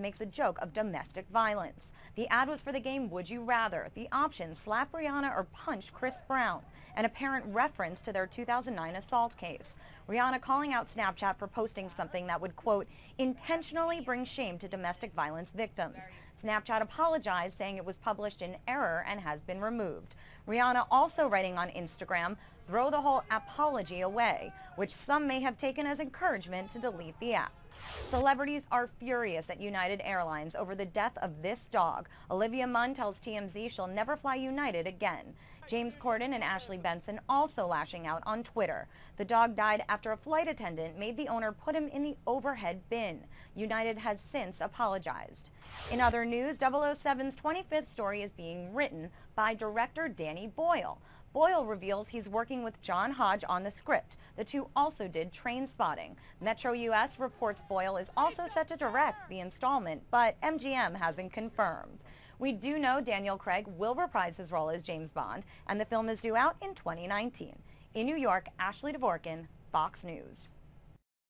makes a joke of domestic violence. The ad was for the game Would You Rather. The options slap Rihanna or punch Chris Brown, an apparent reference to their 2009 assault case. Rihanna calling out Snapchat for posting something that would, quote, intentionally bring shame to domestic violence victims. Snapchat apologized, saying it was published in error and has been removed. Rihanna also writing on Instagram, throw the whole apology away, which some may have taken as encouragement to delete the app. Celebrities are furious at United Airlines over the death of this dog. Olivia Munn tells TMZ she'll never fly United again. James Corden and Ashley Benson also lashing out on Twitter. The dog died after a flight attendant made the owner put him in the overhead bin. United has since apologized. In other news, 007's 25th story is being written by director Danny Boyle. Boyle reveals he's working with John Hodge on the script. The two also did Trainspotting. Metro US reports Boyle is also set to direct the installment, but MGM hasn't confirmed. We do know Daniel Craig will reprise his role as James Bond, and the film is due out in 2019. In New York, Ashley Dvorkin, Fox News.